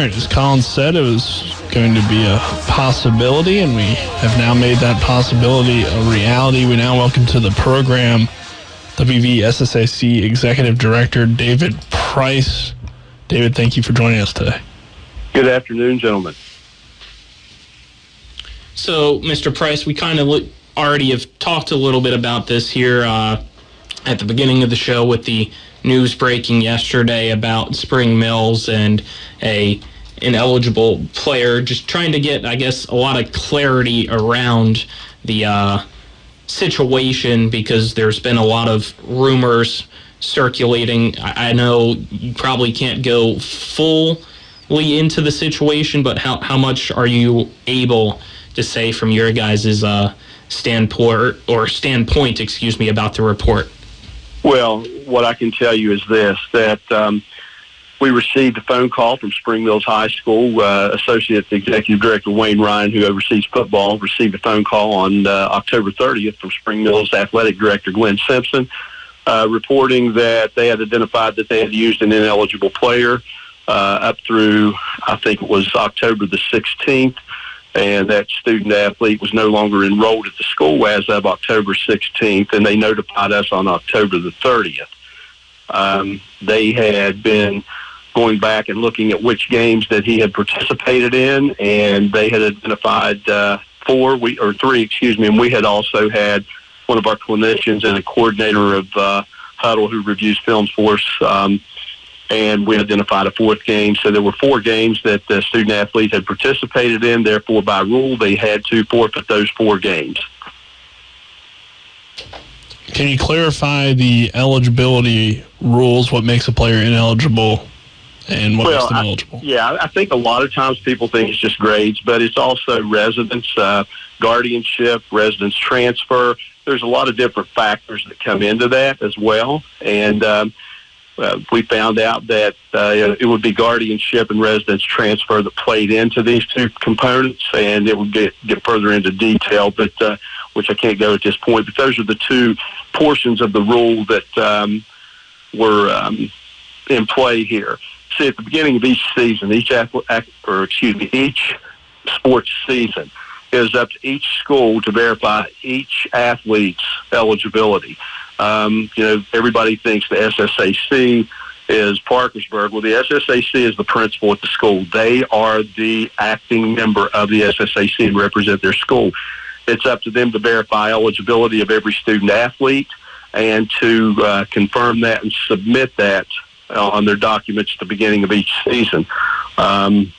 right, as Colin said, it was going to be a possibility, and we have now made that possibility a reality. We now welcome to the program WVSSAC Executive Director David Price. David, thank you for joining us today. Good afternoon, gentlemen. So, Mr. Price, we kind of already have talked a little bit about this here uh, at the beginning of the show with the news breaking yesterday about Spring Mills and a ineligible player. Just trying to get, I guess, a lot of clarity around the uh, situation because there's been a lot of rumors circulating. I, I know you probably can't go fully into the situation, but how, how much are you able to say from your guys' uh, standpoint or standpoint, excuse me, about the report? Well, what I can tell you is this: that um, we received a phone call from Spring Mills High School. Uh, Associate Executive Director Wayne Ryan, who oversees football, received a phone call on uh, October 30th from Spring Mills Athletic Director Glenn Simpson, uh, reporting that they had identified that they had used an ineligible player uh, up through, I think it was October the 16th and that student athlete was no longer enrolled at the school as of October 16th, and they notified us on October the 30th. Um, they had been going back and looking at which games that he had participated in, and they had identified uh, four, we or three, excuse me, and we had also had one of our clinicians and a coordinator of uh, Hudl who reviews films for us. Um, and we identified a fourth game. So there were four games that the student athlete had participated in. Therefore, by rule, they had to forfeit those four games. Can you clarify the eligibility rules? What makes a player ineligible and what well, makes them eligible? I, yeah, I think a lot of times people think it's just grades, but it's also residence, uh, guardianship, residence transfer. There's a lot of different factors that come into that as well. And, um, uh, we found out that uh, it would be guardianship and residence transfer that played into these two components, and it would get, get further into detail, but uh, which I can't go at this point. But those are the two portions of the rule that um, were um, in play here. See, at the beginning of each season, each or excuse me, each sports season is up to each school to verify each athlete's eligibility. Um, you know, everybody thinks the SSAC is Parkersburg. Well, the SSAC is the principal at the school. They are the acting member of the SSAC and represent their school. It's up to them to verify eligibility of every student athlete and to uh, confirm that and submit that on their documents at the beginning of each season. Um,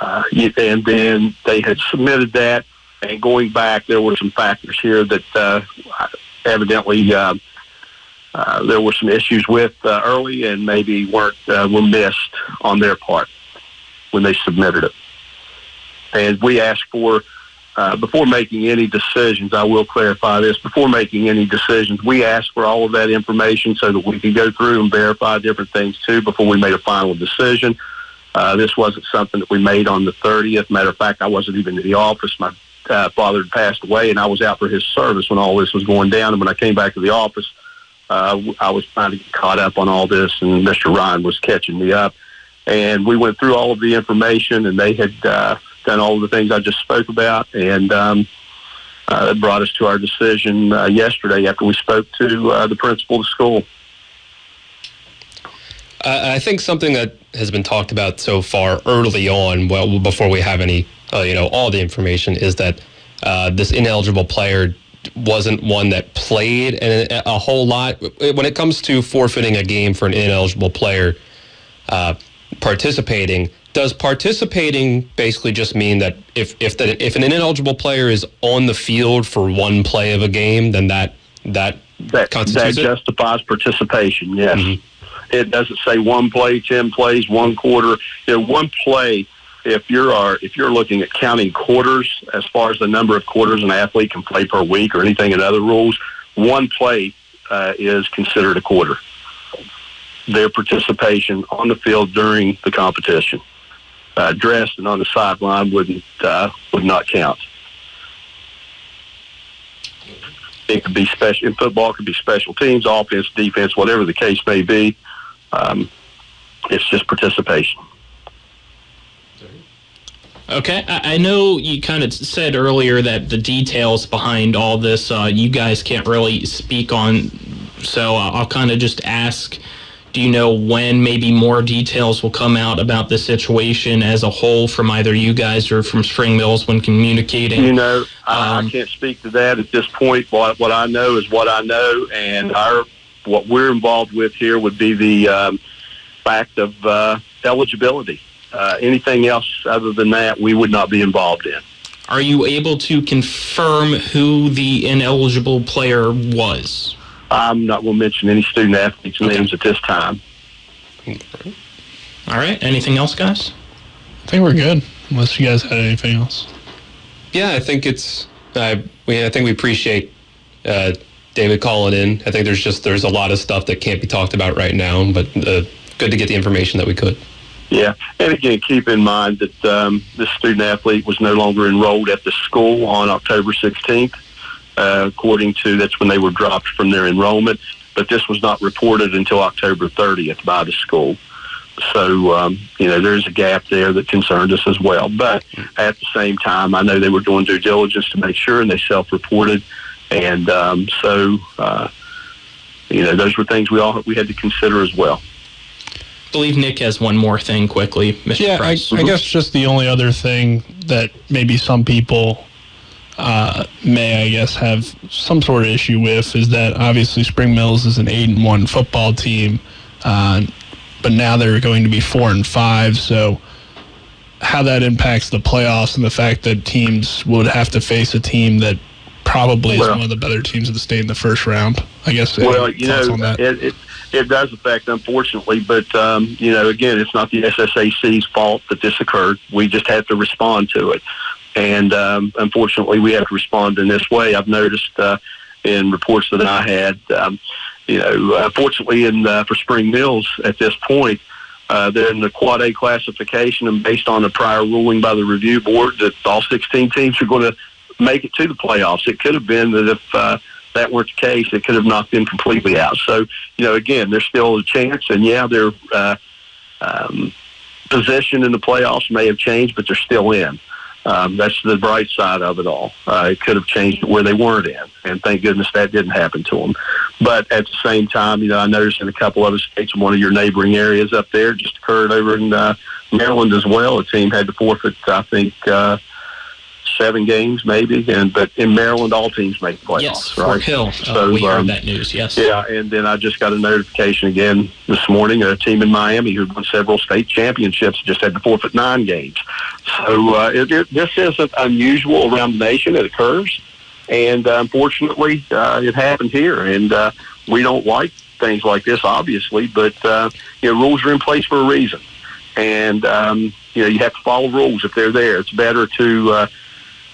uh, and then they had submitted that. And going back, there were some factors here that uh, evidently uh, uh, there were some issues with uh, early and maybe weren't uh, were missed on their part when they submitted it. And we asked for uh, before making any decisions. I will clarify this: before making any decisions, we asked for all of that information so that we could go through and verify different things too before we made a final decision. Uh, this wasn't something that we made on the 30th. Matter of fact, I wasn't even in the office. My uh, father had passed away, and I was out for his service when all this was going down. And when I came back to the office, uh, I was trying to get caught up on all this, and Mr. Ryan was catching me up. And we went through all of the information, and they had uh, done all the things I just spoke about, and um, uh, it brought us to our decision uh, yesterday after we spoke to uh, the principal of the school. I think something that has been talked about so far early on, well, before we have any uh, you know, all the information is that uh, this ineligible player wasn't one that played a, a, whole lot. When it comes to forfeiting a game for an ineligible player uh, participating, does participating basically just mean that if if that if an ineligible player is on the field for one play of a game, then that that that, that justifies participation? Yes. Mm-hmm. It doesn't say one play, ten plays, one quarter. You know, one play if you're are if you're looking at counting quarters as far as the number of quarters an athlete can play per week or anything in other rules, one play uh, is considered a quarter. Their participation on the field during the competition, uh, dressed and on the sideline, wouldn't uh, would not count. It could be special in football. It could be special teams, offense, defense, whatever the case may be. Um, it's just participation. Okay, I, know you kind of said earlier that the details behind all this uh, you guys can't really speak on, so I'll kind of just ask. Do you know when maybe more details will come out about the situation as a whole from either you guys or from Spring Mills when communicating? You know, I, Um, I can't speak to that at this point. What what I know is what I know, and our what we're involved with here would be the um, fact of uh, eligibility. Uh, anything else other than that, we would not be involved in. Are you able to confirm who the ineligible player was? I'm not going to mention any student athletes' Okay. names at this time. All right. Anything else, guys? I think we're good, unless you guys had anything else. Yeah, I think it's. Uh, we I think we appreciate uh, David calling in. I think there's just there's a lot of stuff that can't be talked about right now, but uh, good to get the information that we could. Yeah, and again, keep in mind that um, this student athlete was no longer enrolled at the school on October 16th, uh, according to that's when they were dropped from their enrollment. But this was not reported until October 30th by the school. So um, you know there's a gap there that concerned us as well. But at the same time, I know they were doing due diligence to make sure, and they self-reported, and um, so uh, you know those were things we all we had to consider as well. I believe Nick has one more thing quickly, Mr. Yeah, I, I guess just the only other thing that maybe some people uh, may, I guess, have some sort of issue with is that obviously Spring Mills is an eight and one football team, uh, but now they're going to be four and five. So how that impacts the playoffs and the fact that teams would have to face a team that probably is one of the better teams of the state in the first round. I guess. Well, you know, it, it it does affect, unfortunately, but um, you know, again, it's not the SSAC's fault that this occurred. We just have to respond to it, and um, unfortunately, we have to respond in this way. I've noticed uh, in reports that I had, um, you know, uh, fortunately, in uh, for Spring Mills at this point. Uh, they're in the Quad A classification, and based on a prior ruling by the review board, that all 16 teams are going to make it to the playoffs. It could have been that if uh, that weren't the case, it could have knocked them completely out. So, you know, again, there's still a chance, and yeah, their uh, um, position in the playoffs may have changed, but they're still in. Um, that's the bright side of it all. Uh, it could have changed where they weren't in, and thank goodness that didn't happen to them. But at the same time, you know, I noticed in a couple of other states, in one of your neighboring areas up there, just occurred over in uh, Maryland as well. A team had to forfeit, I think, uh, seven games maybe, and but in Maryland, all teams make playoffs, yes, right? Fort Hill. Uh, So, we heard um, that news. Yes. Yeah, and then I just got a notification again this morning. A team in Miami who won several state championships just had to forfeit nine games. So uh, it, it, this isn't unusual around the nation. It occurs, and uh, unfortunately, uh, it happened here. And uh, we don't like things like this, obviously, but uh, you know, rules are in place for a reason, and um, you know, you have to follow rules if they're there. It's better to uh, uh,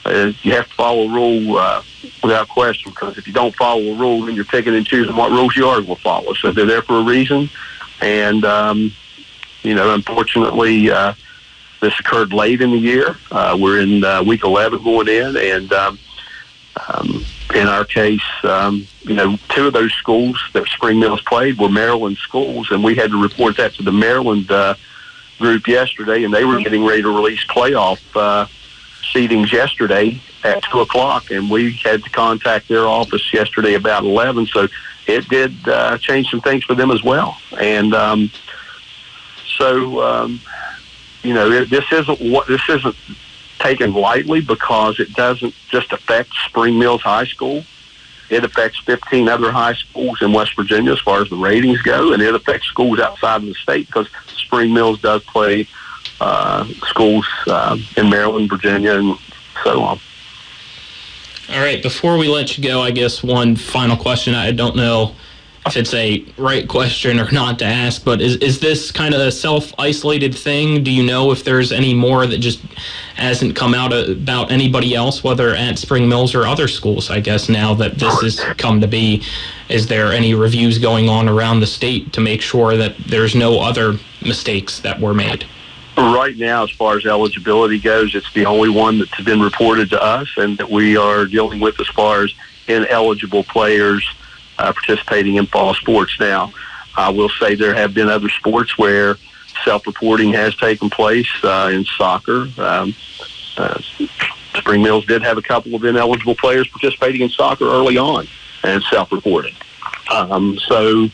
you have to follow a rule uh, without question because if you don't follow a rule, then you're picking and choosing what rules you are going to follow. So they're there for a reason, and um, you know, unfortunately, uh, this occurred late in the year. Uh, we're in uh, week 11 going in, and um, um, in our case, um, you know, two of those schools that Spring Mills played were Maryland schools, and we had to report that to the Maryland uh, group yesterday, and they were getting ready to release playoff. Seatings yesterday at two o'clock, and we had to contact their office yesterday about eleven. So it did uh, change some things for them as well, and um, so um, you know it, this isn't what this isn't taken lightly because it doesn't just affect Spring Mills High School. It affects 15 other high schools in West Virginia as far as the ratings go, and it affects schools outside of the state because Spring Mills does play uh, schools uh, in Maryland, Virginia, and so on. All right. Before we let you go, I guess one final question. I don't know if it's a right question or not to ask, but is is this kind of a self isolated thing? Do you know if there's any more that just hasn't come out about anybody else, whether at Spring Mills or other schools? I guess now that this has come to be, is there any reviews going on around the state to make sure that there's no other mistakes that were made? Right now, as far as eligibility goes, it's the only one that's been reported to us and that we are dealing with as far as ineligible players uh, participating in fall sports. Now, I will say there have been other sports where self-reporting has taken place uh, in soccer. Um, uh, Spring Mills did have a couple of ineligible players participating in soccer early on, and self-reported. Um, so, you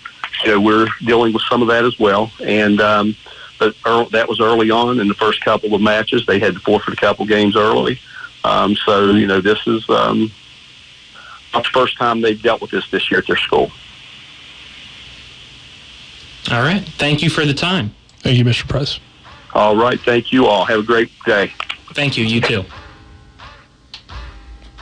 know, we're dealing with some of that as well. And um, but early, that was early on in the first couple of matches. They had to forfeit a couple games early. Um, so, you know, this is um, not the first time they've dealt with this this year at their school. All right. Thank you for the time. Thank you, Mr. Price. All right. Thank you all. Have a great day. Thank you. You too.